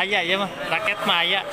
Ayah ya mah, raket mah ayah.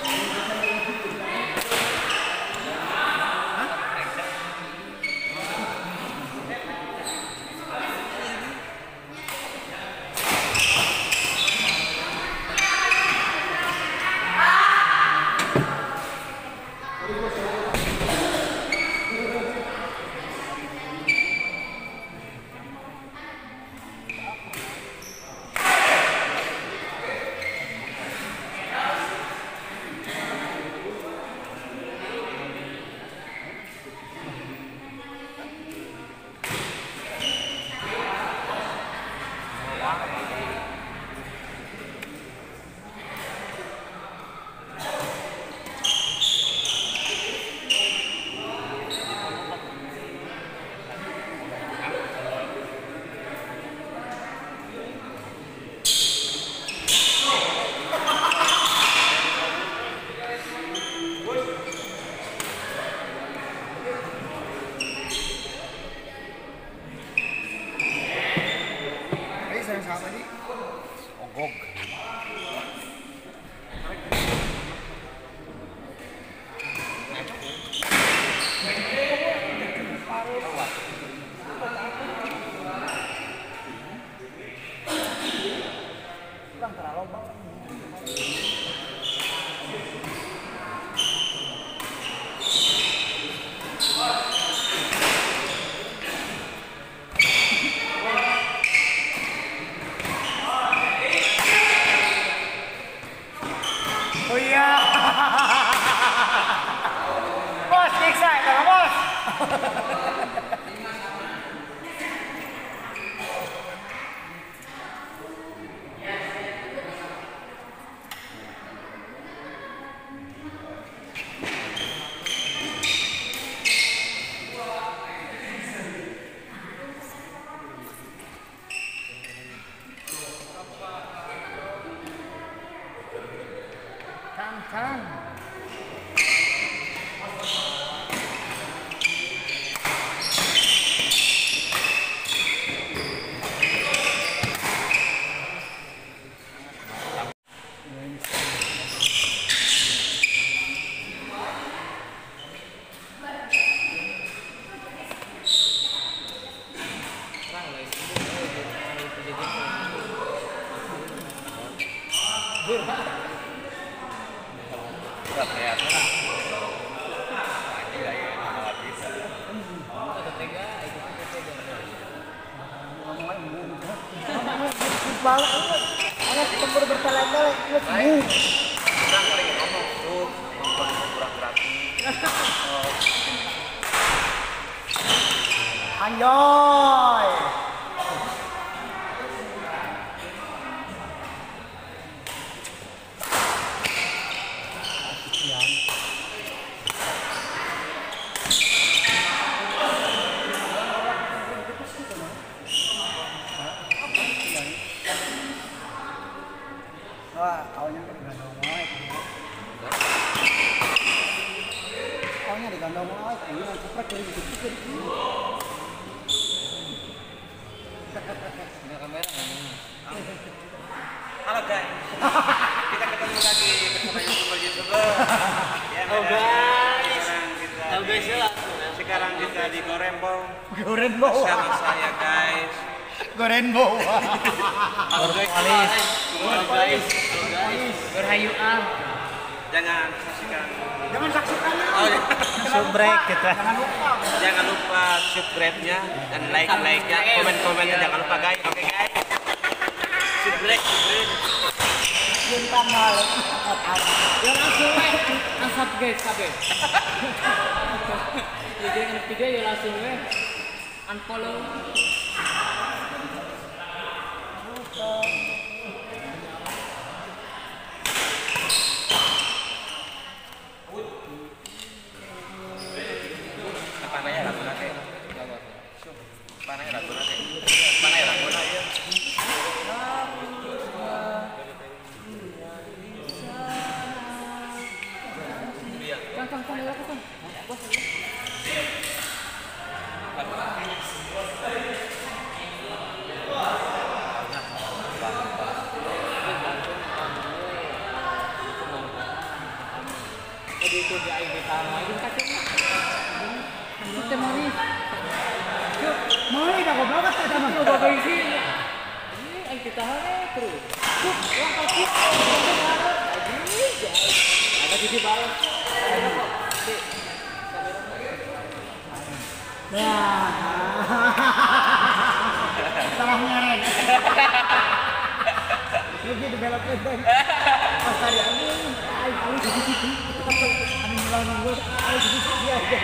Rock. Kang, kang. Balik ingat. Anak tempur bertele-tele ingat. Anjoy. Halo guys, kita ketemu lagi. Bersama youtuber youtuber. Ya, Oh, guys. Oh, guys, ya. ya. Sekarang kita di Gorembong bersama saya guys. Halo guys, halo guys, halo guys. Berhayu ah. Jangan saksikan, Jangan saksikan. oh, ya. Subrek kita. Jangan lupa. jangan lupa subscribe-nya dan like-like-nya, komen-komennya jangan lupa guys. Oke guys. Subscribe, subscribe. Cinta malam. Ya langsung we, asap guys kabeh. Jadi yang video ya langsung we unfollow. Dah goblok kan tak sama. Coba sini. Ini ang kitahan eh terus. Cuk, lang kaki. Ada. Ada kok. Nah. Salah ngereng. Lagi di belok ke dan. Pas tadi aku di situ. Anu bilang nunggu, aku di situ dia aja.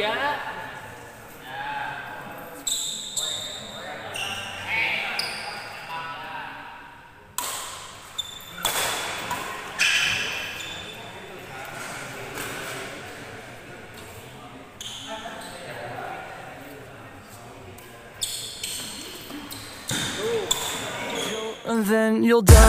Bagus and then you'll die.